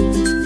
you